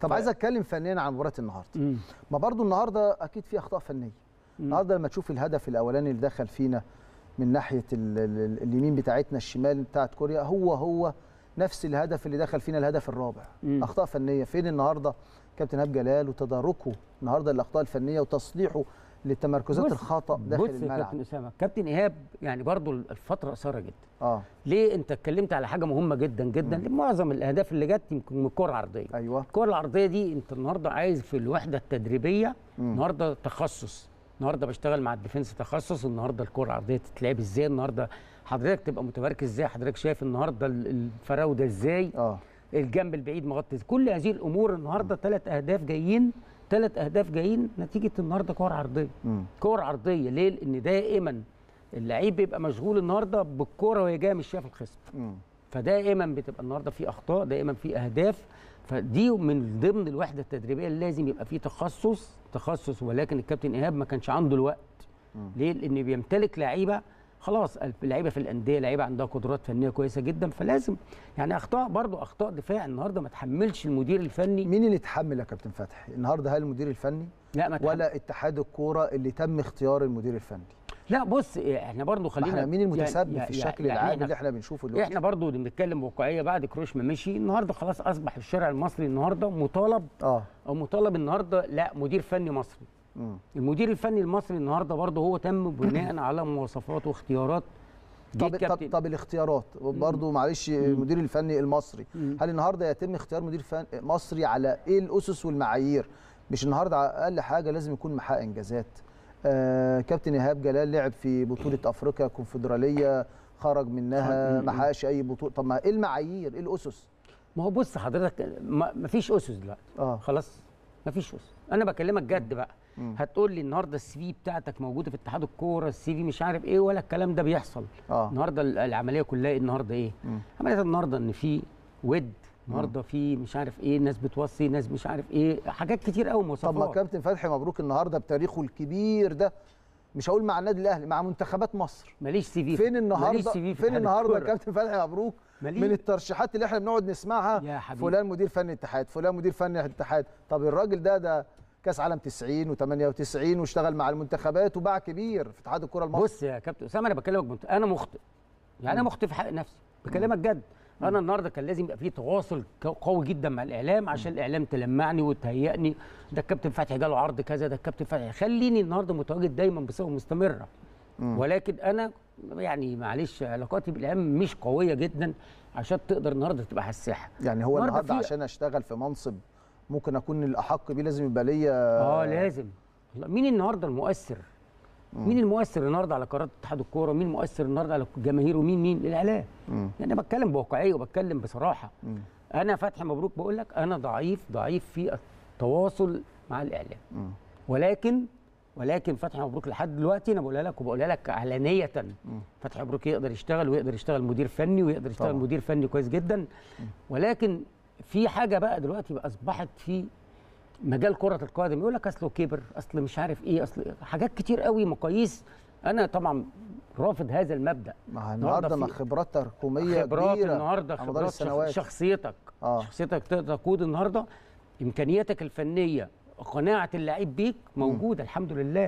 طب عايز اتكلم فنيا عن مباراة النهارده. مم. ما برضو النهارده أكيد في اخطاء فنية. النهارده لما تشوف الهدف الاولاني اللي دخل فينا من ناحية ال ال اليمين بتاعتنا الشمال بتاعت كوريا هو هو نفس الهدف اللي دخل فينا الهدف الرابع. مم. اخطاء فنية. فين النهارده كابتن هاب جلال وتداركه النهارده الأخطاء الفنية وتصليحه للتمركزات الخطا داخل بص يا الملعب. كابتن أسامة كابتن إيهاب يعني برضو الفترة قصيرة جدا. آه. ليه أنت اتكلمت على حاجة مهمة جدا جدا؟ معظم الأهداف اللي جت يمكن من الكرة العرضية. أيوه. الكرة العرضية دي أنت النهارده عايز في الوحدة التدريبية مم. النهارده تخصص. النهارده بشتغل مع ال defense تخصص النهارده الكرة العرضية تتلعب إزاي؟ النهارده حضرتك تبقى متمركز إزاي؟ حضرتك شايف النهارده ال- الفراودة إزاي؟ آه. الجنب البعيد مغطي كل هذه الأمور النهارده ثلاث أهداف جايين ثلاث أهداف جايين نتيجة النهارده كره عرضية. كور عرضية. ليه؟ لأن دائما اللعيب بيبقى مشغول النهارده بالكورة وهي جاية مش شايف الخصم. فدائما بتبقى النهارده في أخطاء دائما في أهداف. فدي من ضمن الوحدة التدريبية اللي لازم يبقى في تخصص تخصص. ولكن الكابتن إيهاب ما كانش عنده الوقت. ليه؟ لأن بيمتلك لعيبة خلاص اللعيبه في الأندية لعيبة عندها قدرات فنية كويسة جدا فلازم يعني أخطاء برضو أخطاء دفاع النهارده ما تحملش المدير الفني. مين اللي اتحمل يا كابتن فتحي؟ النهارده هل المدير الفني؟ لا ما تحمل. ولا اتحاد الكورة اللي تم اختيار المدير الفني؟ لا بص إحنا برضو خلينا إحنا مين المتسبب يعني- في الشكل يعني العام اللي إحنا بنشوفه دلوقتي؟ إحنا برضو بنتكلم بواقعيه بعد كروش ما مشي النهارده خلاص أصبح الشارع المصري النهارده مطالب آه. أو مطالب النهارده لا مدير فني مصري. المدير الفني المصري النهارده برضه هو تم بناء على مواصفات واختيارات. طب طب, طب الاختيارات. برضو معلش المدير الفني المصري. هل النهارده يتم اختيار مدير فن مصري على إيه؟ الأسس والمعايير. مش النهارده أقل حاجة لازم يكون محقق إنجازات. آه كابتن إيهاب جلال لعب في بطولة أفريقيا كونفدرالية خرج منها. ما حققش أي بطولة. طب ما إيه المعايير؟ إيه الأسس؟ ما هو بص حضرتك ما ما فيش أسس دلوقتي. آه. خلاص ما فيش اسس أنا بكلمك جد بقى. مم. هتقول لي النهارده ال CV بتاعتك موجودة في اتحاد الكورة ال CV مش عارف إيه ولا الكلام ده بيحصل. آه. النهارده ال- العملية كلها إيه النهارده إيه؟ مم. عمليه النهارده إن في ود النهارده في مش عارف إيه ناس بتوصي ناس مش عارف إيه حاجات كتير قوي طب مواصفات. ما كابتن فتحي مبروك النهارده بتاريخه الكبير ده. مش هقول مع النادي الأهلي مع منتخبات مصر. ماليش CV فين النهارده؟ في فين النهارده. كابتن فتحي مبروك. من الترشيحات اللي إحنا بنقعد نسمعها. يا حبيبي. فلان مدير فني اتحاد فلان مدير فني اتحاد. طب الراجل ده ده كاس عالم 90 و98 واشتغل مع المنتخبات وباع كبير في اتحاد الكرة المصري بص يا كابتن أسامة أنا بكلمك بنت... أنا مخطئ يعني أنا مخطئ في حق نفسي بكلمك جد. أنا النهارده كان لازم يبقى في تواصل قوي جدا مع الإعلام عشان الإعلام تلمعني وتهيئني. ده الكابتن فتحي جاله عرض كذا ده الكابتن فتحي. خليني النهارده متواجد دايما بصفة مستمرة. ولكن أنا يعني معلش علاقاتي بالإعلام مش قوية جدا عشان تقدر النهارده تبقى على الساحه يعني هو النهارده عشان أشتغل في منصب ممكن أكون الأحق بيه لازم يبقى ليا آه لازم. مين النهارده المؤثر؟ مين المؤثر النهارده على قرارات اتحاد الكوره؟ مين المؤثر النهارده على الجماهير ومين مين؟ الاعلام. يعني أنا بتكلم بواقعية وبتكلم بصراحة. مم. أنا فتحي مبروك بقول لك أنا ضعيف ضعيف في التواصل مع الإعلام. مم. ولكن ولكن فتحي مبروك لحد دلوقتي أنا بقولها لك وبقولها لك علانيه فتحي مبروك يقدر يشتغل ويقدر يشتغل مدير فني ويقدر يشتغل طبعا. مدير فني كويس جدا. ولكن في حاجة بقى دلوقتي بقى أصبحت في مجال كرة القدم يقول لك أصله كبر أصل مش عارف إيه أصل حاجات كتير قوي مقاييس أنا طبعا رافض هذا المبدأ. مع النهارده مع خبرات تراكميه خبرات كبيرة. النهارده خبرات السنوات. شخصيتك. آه. شخصيتك تقدر تقود النهارده. إمكانياتك الفنية قناعة اللعيب بيك موجودة الحمد لله.